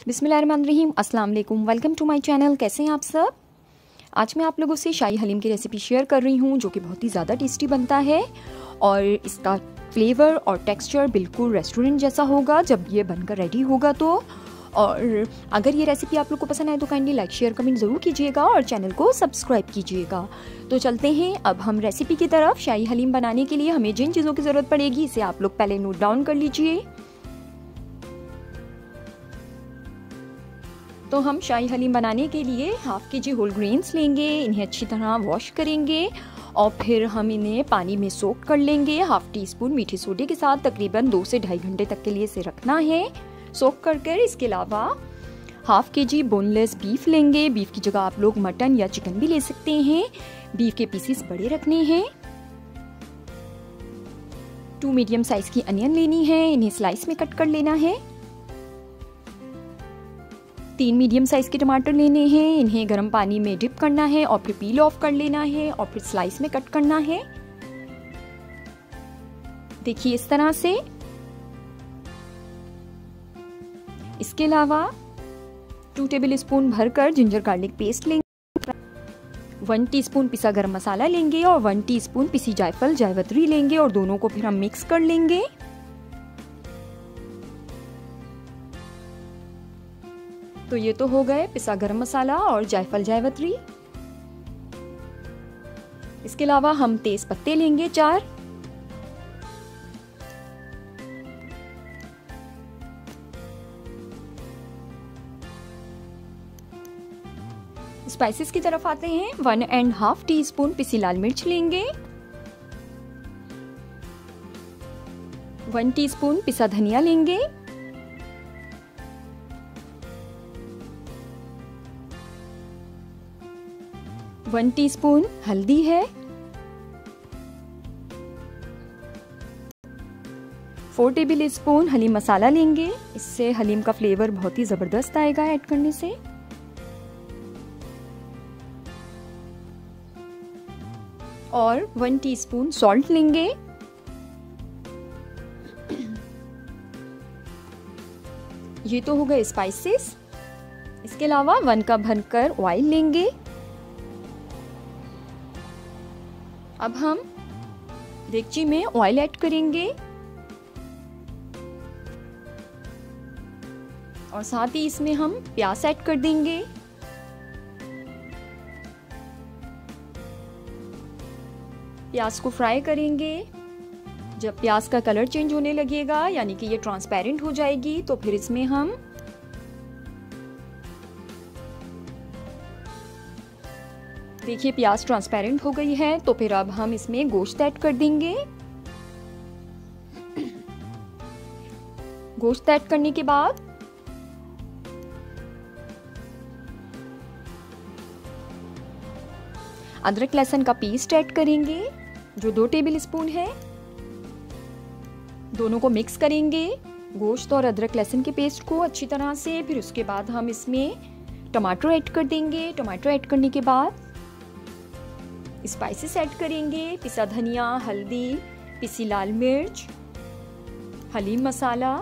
बिसमीम अस्सलाम वालेकुम टू माय चैनल। कैसे हैं आप सब? आज मैं आप लोगों से शाही हलीम की रेसिपी शेयर कर रही हूँ, जो कि बहुत ही ज़्यादा टेस्टी बनता है और इसका फ्लेवर और टेक्सचर बिल्कुल रेस्टोरेंट जैसा होगा जब ये बनकर रेडी होगा तो। और अगर ये रेसिपी आप लोग को पसंद आए तो काइंडली लाइक शेयर कमेंट ज़रूर कीजिएगा और चैनल को सब्सक्राइब कीजिएगा। तो चलते हैं अब हम रेसिपी की तरफ़। शाही हलीम बनाने के लिए हमें जिन चीज़ों की ज़रूरत पड़ेगी, इसे आप लोग पहले नोट डाउन कर लीजिए। तो हम शाही हलीम बनाने के लिए हाफ़ के जी होल ग्रेन्स लेंगे, इन्हें अच्छी तरह वॉश करेंगे और फिर हम इन्हें पानी में सोक कर लेंगे। हाफ़ टी स्पून मीठे सोडे के साथ तकरीबन दो से ढाई घंटे तक के लिए इसे रखना है। सोक कर कर इसके अलावा half K G boneless beef लेंगे। बीफ की जगह आप लोग मटन या चिकन भी ले सकते हैं। बीफ के पीसीस बड़े रखने हैं। टू मीडियम साइज़ की अनियन लेनी है। इन्हें स्लाइस में कट कर लेना है। तीन मीडियम साइज़ के टमाटर लेने हैं। इन्हें गर्म पानी में डिप करना है और फिर पील ऑफ़ कर लेना है और फिर स्लाइस में कट करना है। देखिए इस तरह से। इसके अलावा टू टेबल स्पून भरकर जिंजर गार्लिक पेस्ट लेंगे। वन टीस्पून पिसा गरम मसाला लेंगे और वन टीस्पून पिसी जायफल, जायवत्री लेंगे और दोनों को फिर हम मिक्स कर लेंगे। तो ये तो हो गए पिसा गरम मसाला और जायफल जायवत्री। इसके अलावा हम तेज पत्ते लेंगे चार। स्पाइसेस की तरफ़ आते हैं। One and half teaspoon पिसी लाल मिर्च लेंगे। वन टीस्पून पिसा धनिया लेंगे। वन टीस्पून हल्दी है। फोर टेबल स्पून हलीम मसाला लेंगे। इससे हलीम का फ्लेवर बहुत ही ज़बरदस्त आएगा ऐड करने से। और वन टीस्पून सॉल्ट लेंगे। ये तो हो गए स्पाइसेस इसके अलावा वन कप भरकर ऑयल लेंगे। अब हम देगची में ऑयल ऐड करेंगे। और साथ ही इसमें हम प्याज ऐड कर देंगे। प्याज को फ्राई करेंगे। जब प्याज का कलर चेंज होने लगेगा, यानी कि ये ट्रांसपेरेंट हो जाएगी तो फिर इसमें हम देखिए, प्याज ट्रांसपेरेंट हो गई है तो फिर अब हम इसमें गोश्त ऐड कर देंगे। गोश्त ऐड करने के बाद अदरक, लहसुन का पेस्ट ऐड करेंगे, जो दो टेबल स्पून है। दोनों को मिक्स करेंगे, गोश्त और अदरक, लहसुन के पेस्ट को अच्छी तरह से। फिर उसके बाद हम इसमें टमाटर ऐड कर देंगे। टमाटर ऐड करने के बाद स्पाइसेस ऐड करेंगे, पिसा धनिया, हल्दी, पिसी लाल मिर्च हलीम मसाला।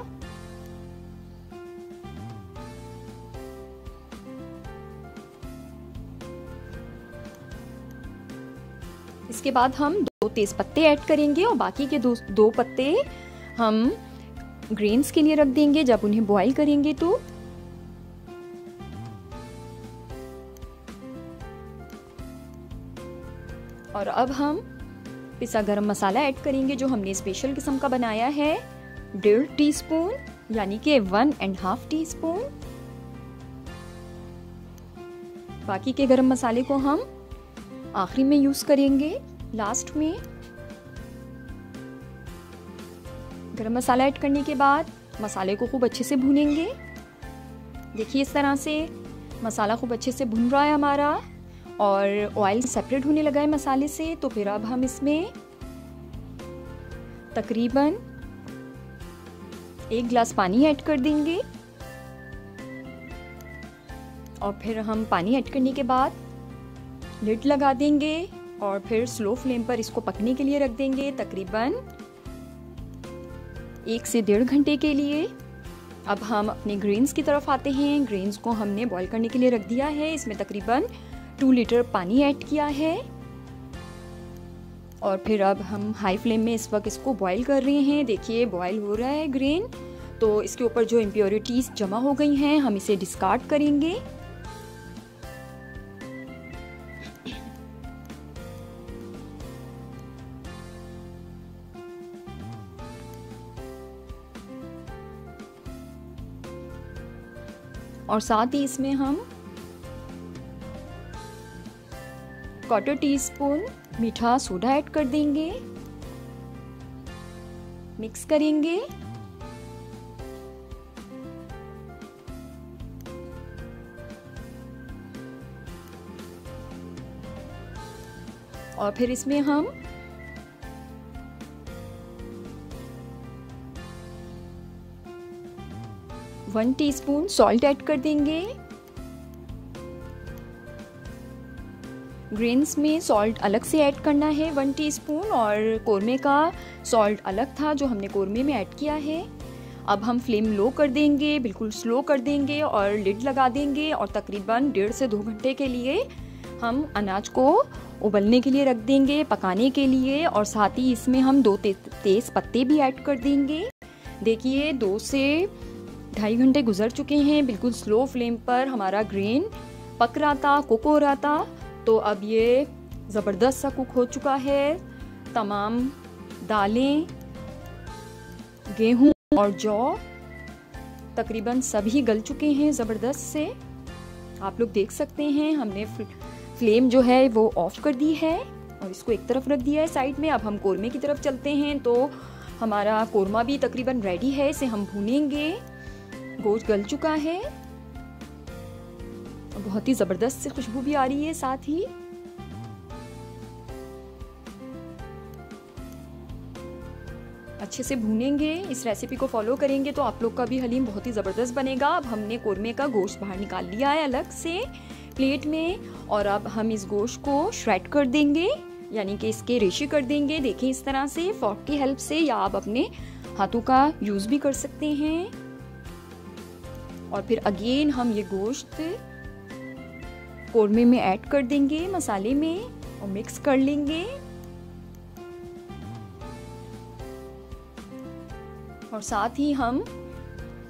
इसके बाद हम दो तेज पत्ते ऐड करेंगे और बाकी के दो दो पत्ते हम ग्रेन्स के लिए रख देंगे, जब उन्हें बॉईल करेंगे तो। और अब हम पिसा गरम मसाला ऐड करेंगे, जो हमने स्पेशल किस्म का बनाया है। डेढ़ टी स्पून यानी कि one and half teaspoon बाकी के गरम मसाले को हम आखिरी में यूज़ करेंगे लास्ट में। गरम मसाला ऐड करने के बाद मसाले को खूब अच्छे से भूनेंगे। देखिए इस तरह से मसाला खूब अच्छे से भुन रहा है हमारा। और ऑयल सेपरेट होने लगा है मसाले से तो फिर अब हम इसमें तकरीबन एक गिलास पानी ऐड कर देंगे। और फिर हम पानी ऐड करने के बाद लिड लगा देंगे और फिर स्लो फ्लेम पर इसको पकने के लिए रख देंगे तकरीबन एक से डेढ़ घंटे के लिए। अब हम अपने ग्रेन्स की तरफ़ आते हैं। ग्रेन्स को हमने बॉईल करने के लिए रख दिया है। इसमें तकरीबन टू लीटर पानी ऐड किया है। और फिर अब हम हाई फ्लेम में इस वक्त इसको बॉईल कर रहे हैं। देखिए बॉईल हो रहा है ग्रेन तो इसके ऊपर जो इम्प्योरिटीज़ जमा हो गई हैं, हम इसे डिस्कार्ड करेंगे। और साथ ही इसमें हम क्वार्टर टी स्पून मीठा सोडा ऐड कर देंगे मिक्स करेंगे और फिर इसमें हम वन टीस्पून सॉल्ट ऐड कर देंगे ग्रेन्स में सॉल्ट अलग से ऐड करना है वन टीस्पून और कौरमे का सॉल्ट अलग था जो हमने कौरमे में ऐड किया है। अब हम फ्लेम लो कर देंगे बिल्कुल स्लो कर देंगे और लिड लगा देंगे और तकरीबन डेढ़ से दो घंटे के लिए हम अनाज को उबलने के लिए रख देंगे पकाने के लिए और साथ ही इसमें हम दो ते, तेज़ पत्ते भी ऐड कर देंगे। देखिए दो से ढाई घंटे गुजर चुके हैं बिल्कुल स्लो फ्लेम पर हमारा ग्रेन पक रहा था कुक हो रहा था। तो अब ये ज़बरदस्त सा कुक हो चुका है। तमाम दालें, गेहूँ और जौ तकरीबन सभी गल चुके हैं ज़बरदस्त से। आप लोग देख सकते हैं, हमने फ्लेम जो है वो ऑफ़ कर दी है और इसको एक तरफ़ रख दिया है साइड में। अब हम कौरमे की तरफ़ चलते हैं तो हमारा कौरमा भी तकरीबन रेडी है, इसे हम भूनेंगे। गोश्त गल चुका है। बहुत ही ज़बरदस्त से खुशबू भी आ रही है साथ ही। अच्छे से भूनेंगे, इस रेसिपी को फॉलो करेंगे तो आप लोग का भी हलीम बहुत ही ज़बरदस्त बनेगा। अब हमने कौरमे का गोश्त बाहर निकाल लिया है अलग से प्लेट में और अब हम इस गोश्त को श्रेड कर देंगे, यानी कि इसके रेशे कर देंगे। देखें इस तरह से फॉक की हेल्प से या आप अपने हाथों का यूज़ भी कर सकते हैं। और फिर अगेन हम ये गोश्त कौरमे में ऐड कर देंगे, मसाले में, और मिक्स कर लेंगे। और साथ ही हम,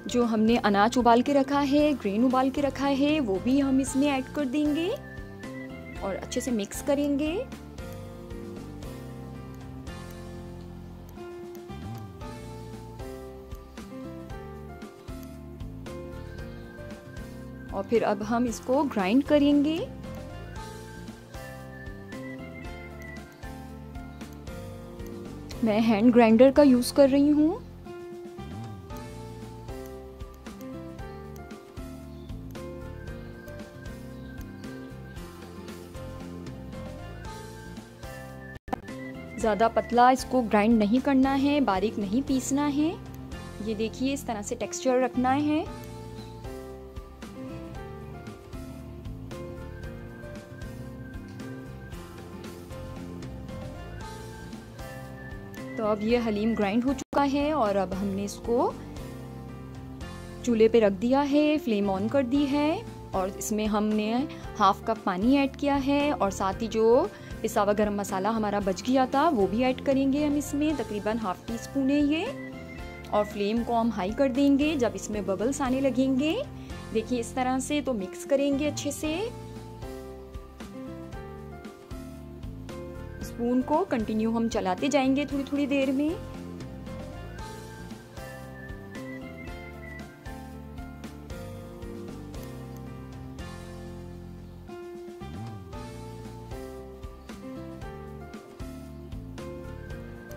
जो हमने अनाज उबाल के रखा है ग्रेन उबाल के रखा है, वो भी हम इसमें ऐड कर देंगे। और अच्छे से मिक्स करेंगे। और फिर अब हम इसको ग्राइंड करेंगे। मैं हैंड ग्राइंडर का यूज़ कर रही हूँ। ज़्यादा पतला इसको ग्राइंड नहीं करना है, बारीक नहीं पीसना है। ये देखिए, इस तरह से टेक्सचर रखना है। तो अब ये हलीम ग्राइंड हो चुका है और अब हमने इसको चूल्हे पे रख दिया है फ्लेम ऑन कर दी है और इसमें हमने हाफ़ कप पानी ऐड किया है और साथ ही जो पिसावा गरम मसाला हमारा बच गया था, वो भी ऐड करेंगे हम इसमें। तकरीबन हाफ़ टी स्पून है ये और फ्लेम को हम हाई कर देंगे जब इसमें बबल्स आने लगेंगे। देखिए इस तरह से तो मिक्स करेंगे अच्छे से। स्पून को कंटिन्यू हम चलाते जाएँगे थोड़ी थोड़ी देर में।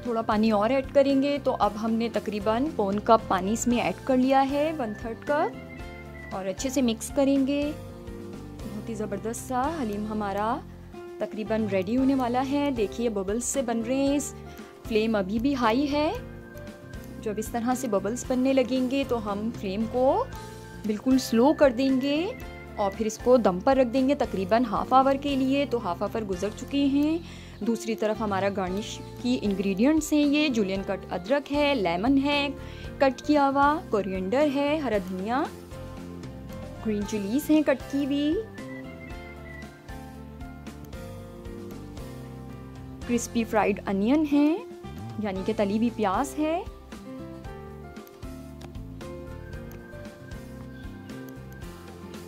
थोड़ा पानी और ऐड करेंगे तो अब हमने तकरीबन पौन कप पानी इसमें ऐड कर लिया है, वन थर्ड कप, और अच्छे से मिक्स करेंगे। बहुत ही ज़बरदस्त सा हलीम हमारा तकरीबन रेडी होने वाला है। देखिए बबल्स से बन रहे हैं। इस फ्लेम अभी भी हाई है। जब इस तरह से बबल्स बनने लगेंगे तो हम फ्लेम को बिल्कुल स्लो कर देंगे और फिर इसको दम पर रख देंगे तकरीबन हाफ़ आवर के लिए। तो हाफ़ आवर गुजर चुके हैं। दूसरी तरफ़ हमारा गार्निश की इंग्रेडिएंट्स हैं ये। जुलियन कट अदरक है लेमन है कट किया हुआ कोरिएंडर है, हरा धनिया ग्रीन चिलीज हैं कट की हुई। क्रिस्पी फ्राइड अनियन है, यानी कि तली हुई प्याज है।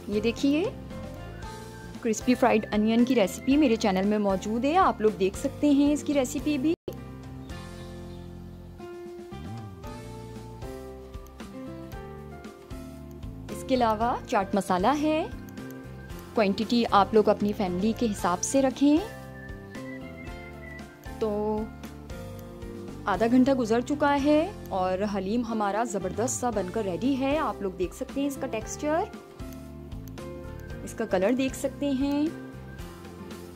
ये देखिए क्रिस्पी फ्राइड अनियन की रेसिपी मेरे चैनल में मौजूद है, आप लोग देख सकते हैं इसकी रेसिपी भी। इसके अलावा चाट मसाला है क्वांटिटी आप लोग अपनी फैमिली के हिसाब से रखें। आधा घंटा गुजर चुका है और हलीम हमारा ज़बरदस्त सा बनकर रेडी है। आप लोग देख सकते हैं इसका टेक्सचर इसका कलर देख सकते हैं।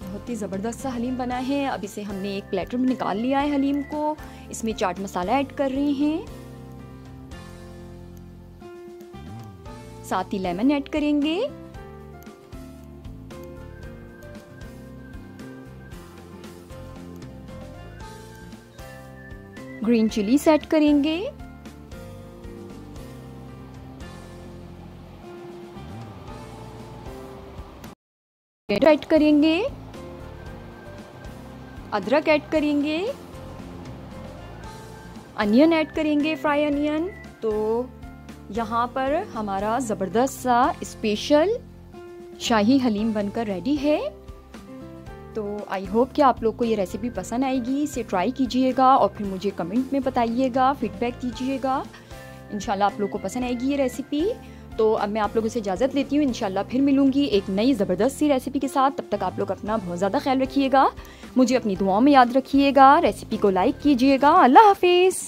बहुत ही ज़बरदस्त सा हलीम बना है। अब इसे हमने एक प्लेटर में निकाल लिया है हलीम को। इसमें चाट मसाला ऐड कर रहे हैं। साथ ही लेमन ऐड करेंगे। ग्रीन चिली सेट करेंगे। ऐड करेंगे। अदरक ऐड करेंगे। अनियन ऐड करेंगे फ्राई अनियन तो यहाँ पर हमारा ज़बरदस्त सा स्पेशल शाही हलीम बनकर रेडी है। तो आई होप कि आप लोग को ये रेसिपी पसंद आएगी। इसे ट्राई कीजिएगा और फिर मुझे कमेंट में बताइएगा फीडबैक दीजिएगा। इंशाल्लाह आप लोग को पसंद आएगी ये रेसिपी तो अब मैं आप लोगों से इजाज़त लेती हूँ। इंशाल्लाह फिर मिलूँगी एक नई ज़बरदस्त सी रेसिपी के साथ। तब तक आप लोग अपना बहुत ज़्यादा ख्याल रखिएगा। मुझे अपनी दुआओं में याद रखिएगा। रेसिपी को लाइक कीजिएगा। अल्लाह हाफिज़।